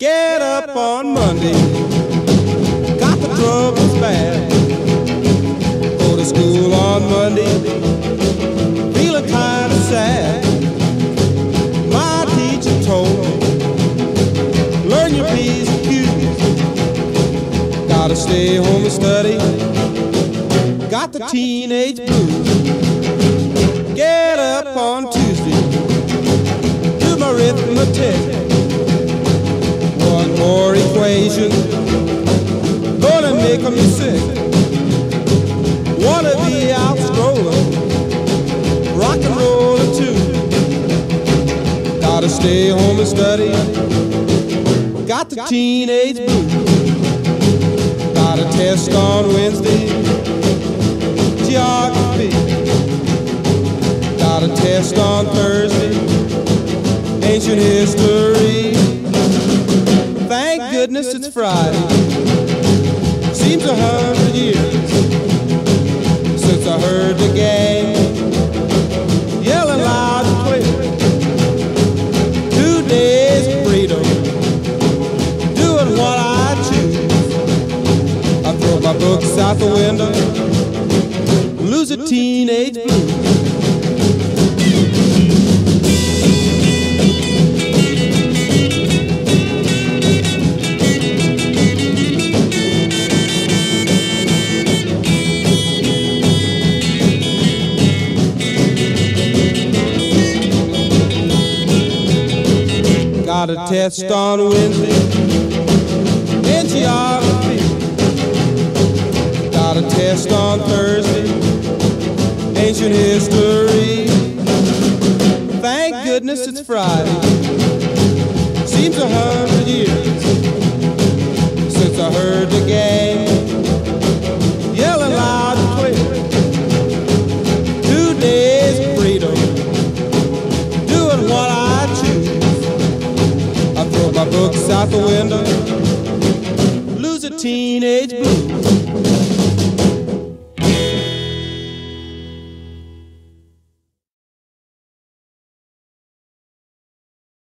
Get up on Monday, got the troubles bad. Go to school on Monday, feeling kind of sad. My teacher told me, learn your P's and Q's. Gotta stay home and study, got the teenage blues. Get up on Tuesday, do my arithmetic make me sick. Wanna be out strolling, rock and rollin' too. Gotta stay home and study. Got the teenage blues. Got a test on Wednesday, geography. Got a test on Thursday, ancient history. Thank goodness it's Friday. Seems a hundred years since I heard the gang yelling loud and clear. Two days freedom, doing what I choose. I throw my books out the window, lose a teenage blues. Got a test on Wednesday in geography. Got a test on Thursday, ancient history. Thank goodness it's Friday. Seems a hundred years Books out the window, lose a teenage blues.